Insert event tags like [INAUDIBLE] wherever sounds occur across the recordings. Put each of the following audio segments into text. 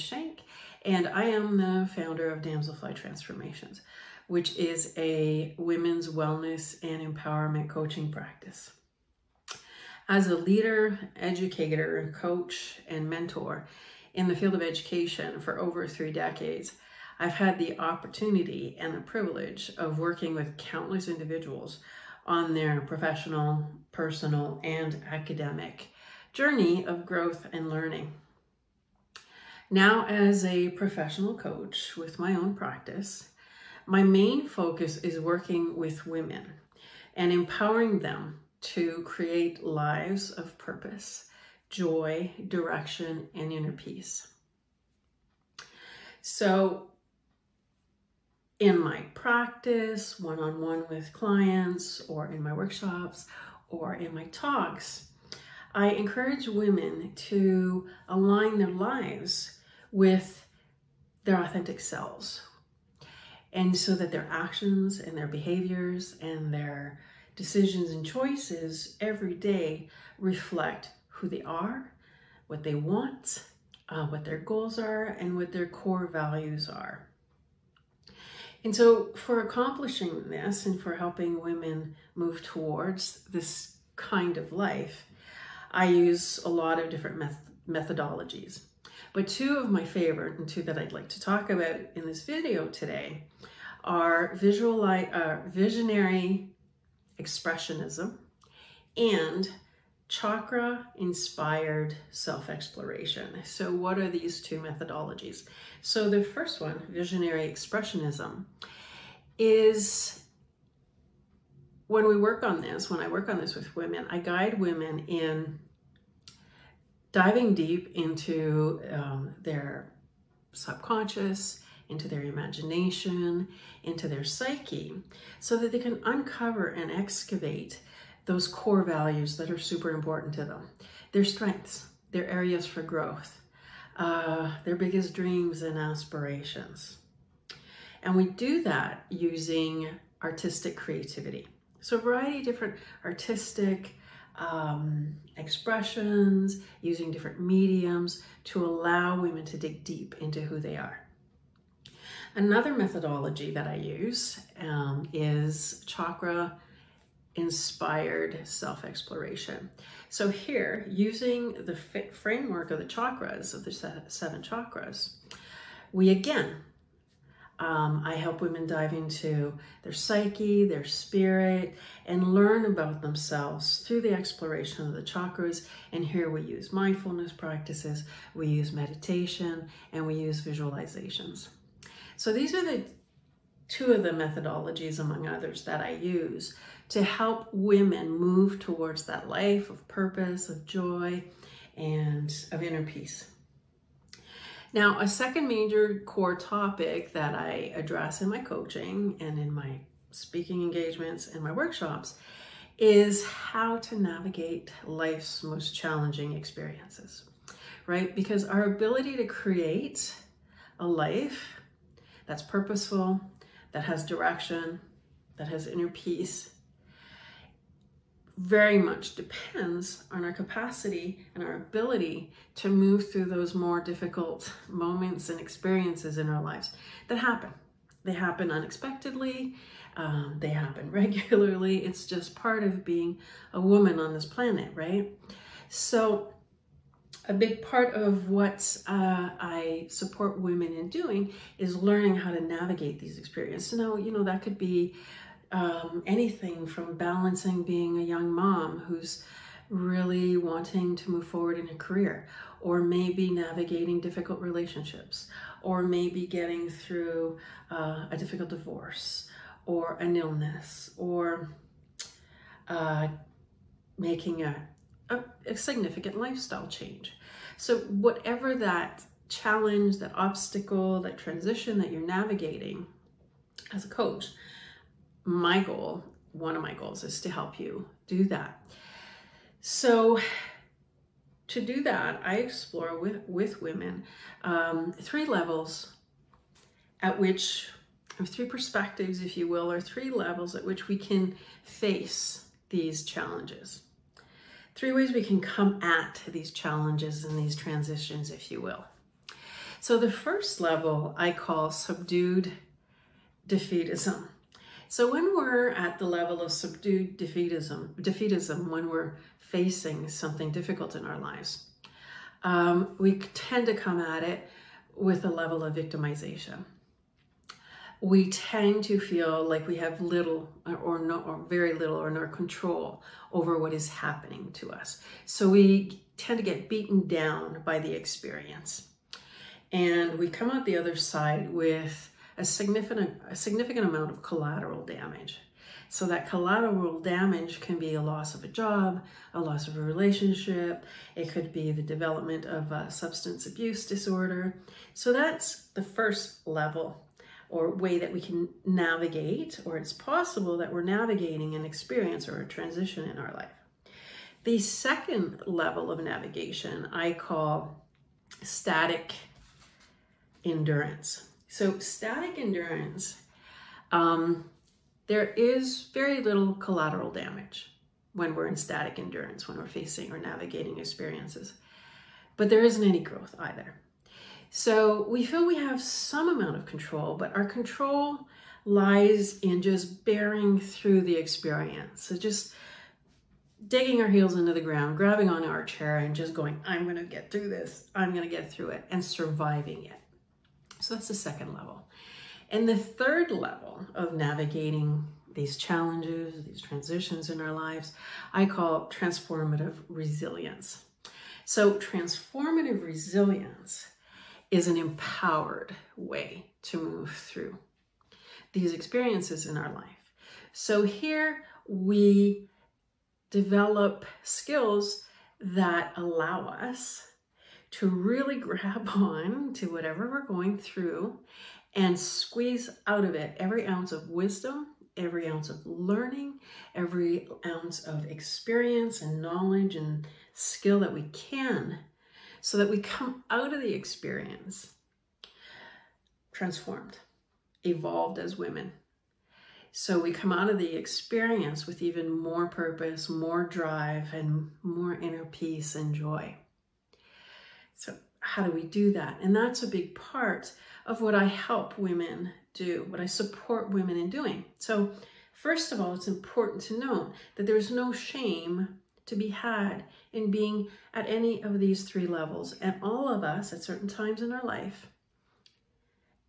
Shank, and I am the founder of Damselfly Transformations, which is a women's wellness and empowerment coaching practice. As a leader, educator, coach, and mentor in the field of education for over three decades, I've had the opportunity and the privilege of working with countless individuals on their professional, personal, and academic journey of growth and learning. Now, as a professional coach with my own practice, my main focus is working with women and empowering them to create lives of purpose, joy, direction, and inner peace. So, in my practice, one on one with clients, or in my workshops, or in my talks, I encourage women to align their lives with their authentic selves. And so that their actions and their behaviors and their decisions and choices every day reflect who they are, what they want, uh, what their goals are, and what their core values are. And so, for accomplishing this and for helping women move towards this kind of life, I use a lot of different meth methodologies. But two of my favorite, and two that I'd like to talk about in this video today, are visual, uh, visionary expressionism and chakra inspired self exploration. So, what are these two methodologies? So, the first one, visionary expressionism, is when we work on this, when I work on this with women, I guide women in diving deep into um, their subconscious, into their imagination, into their psyche, so that they can uncover and excavate those core values that are super important to them, their strengths, their areas for growth, uh, their biggest dreams and aspirations. And we do that using artistic creativity. So a variety of different artistic um, expressions, using different mediums to allow women to dig deep into who they are. Another methodology that I use um, is chakra inspired self exploration. So, here, using the framework of the chakras, of the seven chakras, we again, um, I help women dive into their psyche, their spirit, and learn about themselves through the exploration of the chakras. And here we use mindfulness practices, we use meditation, and we use visualizations. So these are the two of the methodologies, among others, that I use to help women move towards that life of purpose, of joy, and of inner peace. Now, a second major core topic that I address in my coaching and in my speaking engagements and my workshops is how to navigate life's most challenging experiences, right? Because our ability to create a life that's purposeful, that has direction, that has inner peace, very much depends on our capacity and our ability to move through those more difficult moments and experiences in our lives that happen. They happen unexpectedly, um, they happen [LAUGHS] regularly. It's just part of being a woman on this planet, right? So, a big part of what uh, I support women in doing is learning how to navigate these experiences. Now, you know, that could be um, anything from balancing being a young mom who's really wanting to move forward in a career, or maybe navigating difficult relationships, or maybe getting through uh, a difficult divorce, or an illness, or uh, making a a, a significant lifestyle change. So whatever that challenge, that obstacle, that transition that you're navigating as a coach, my goal, one of my goals is to help you do that. So to do that, I explore with, with women um, three levels at which, or three perspectives, if you will, or three levels at which we can face these challenges three ways we can come at these challenges and these transitions, if you will. So the first level I call subdued defeatism. So when we're at the level of subdued defeatism, defeatism when we're facing something difficult in our lives, um, we tend to come at it with a level of victimization. We tend to feel like we have little or no or very little or no control over what is happening to us. So we tend to get beaten down by the experience. And we come out the other side with a significant, a significant amount of collateral damage. So that collateral damage can be a loss of a job, a loss of a relationship. It could be the development of a substance abuse disorder. So that's the first level or way that we can navigate, or it's possible that we're navigating an experience or a transition in our life. The second level of navigation I call static endurance. So static endurance, um, there is very little collateral damage when we're in static endurance, when we're facing or navigating experiences. But there isn't any growth either. So we feel we have some amount of control, but our control lies in just bearing through the experience. So just digging our heels into the ground, grabbing on our chair and just going, I'm going to get through this. I'm going to get through it and surviving it. So that's the second level. And the third level of navigating these challenges, these transitions in our lives, I call transformative resilience. So, transformative resilience is an empowered way to move through these experiences in our life. So, here we develop skills that allow us to really [LAUGHS] grab on to whatever we're going through and squeeze out of it every ounce of wisdom, every ounce of learning, every ounce of experience and knowledge and skill that we can so that we come out of the experience transformed, evolved as women. So we come out of the experience with even more purpose, more drive, and more inner peace and joy. So, how do we do that? And that's a big part of what I help women do, what I support women in doing. So, first of all, it's important to note that there's no shame to be had in being at any of these three levels. And all of us at certain times in our life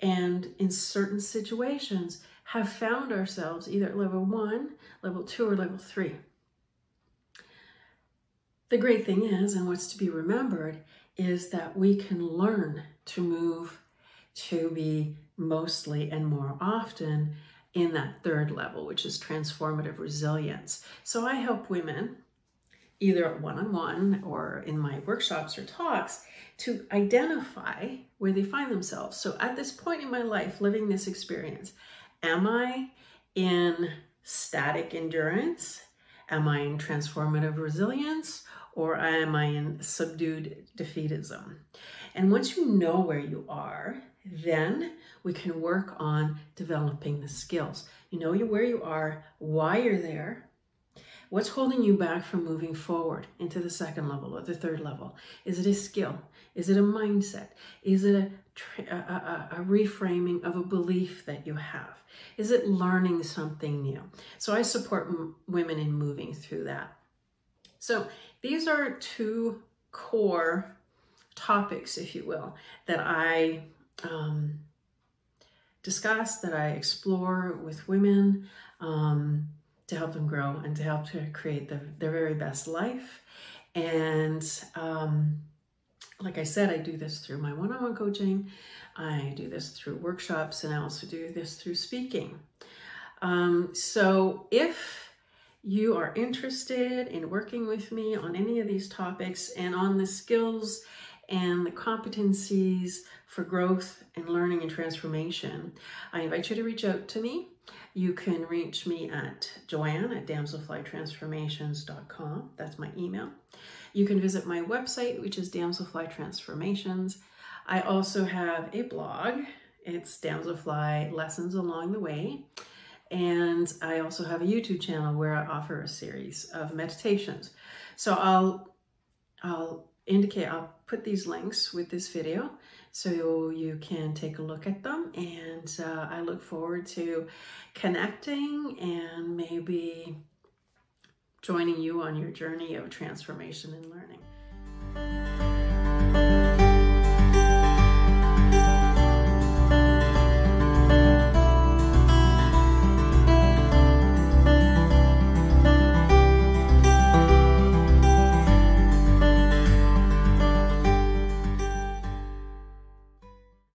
and in certain situations have found ourselves either at level one, level two, or level three. The great thing is, and what's to be remembered, is that we can learn to move to be mostly and more often in that third level, which is transformative resilience. So I help women, either one on one or in my workshops or talks, to identify where they find themselves. So at this point in my life, living this experience, am I in static endurance? Am I in transformative resilience? Or am I in subdued defeatism? And once you know where you are, then we can work on developing the skills. You know where you are, why you're there, what's holding you back from moving forward into the second level or the third level. Is it a skill? Is it a mindset? Is it a, a, a, a reframing of a belief that you have? Is it learning something new? So I support women in moving through that. So these are two core topics, if you will, that I um, discuss, that I explore with women um, to help them grow and to help to create the, their very best life. And um, like I said, I do this through my one on one coaching, I do this through workshops, and I also do this through speaking. Um, so if you are interested in working with me on any of these topics and on the skills and the competencies for growth and learning and transformation, I invite you to reach out to me. You can reach me at joanne at damselflytransformations.com. That's my email. You can visit my website, which is Damselfly Transformations. I also have a blog. It's Damselfly Lessons Along the Way. And I also have a YouTube channel where I offer a series of meditations. So I'll I'll indicate, I'll put these links with this video so you can take a look at them. And uh, I look forward to connecting and maybe joining you on your journey of transformation and learning.